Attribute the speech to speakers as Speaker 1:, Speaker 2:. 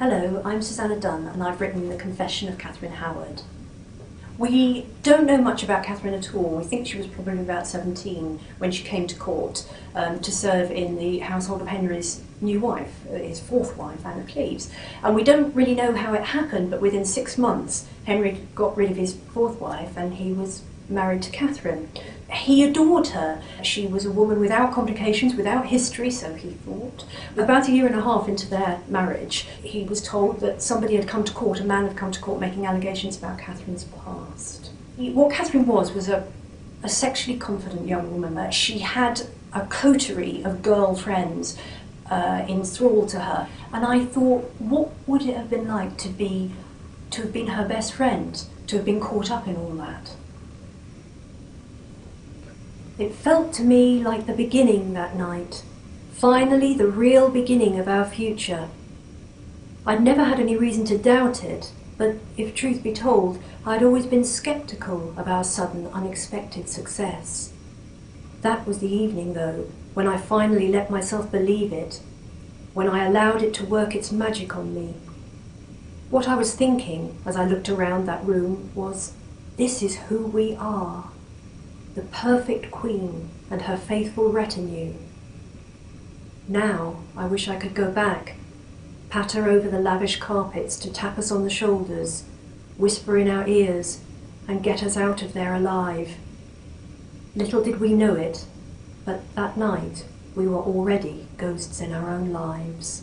Speaker 1: Hello, I'm Suzannah Dunn and I've written The Confession of Katherine Howard. We don't know much about Katherine at all. We think she was probably about 17 when she came to court um, to serve in the household of Henry's new wife, uh, his fourth wife, Anne of Cleves. And we don't really know how it happened, but within six months, Henry got rid of his fourth wife and he was married to Katherine. He adored her. She was a woman without complications, without history, so he thought. About a year and a half into their marriage, he was told that somebody had come to court, a man had come to court making allegations about Katherine's past. What Katherine was was a, a sexually confident young woman. That she had a coterie of girl friends uh, enthralled to her, and I thought, what would it have been like to be, to have been her best friend, to have been caught up in all that? It felt to me like the beginning that night. Finally, the real beginning of our future. I'd never had any reason to doubt it, but if truth be told, I'd always been sceptical of our sudden, unexpected success. That was the evening, though, when I finally let myself believe it, when I allowed it to work its magic on me. What I was thinking as I looked around that room was, this is who we are the perfect queen and her faithful retinue. Now I wish I could go back, patter over the lavish carpets to tap us on the shoulders, whisper in our ears, and get us out of there alive. Little did we know it, but that night we were already ghosts in our own lives.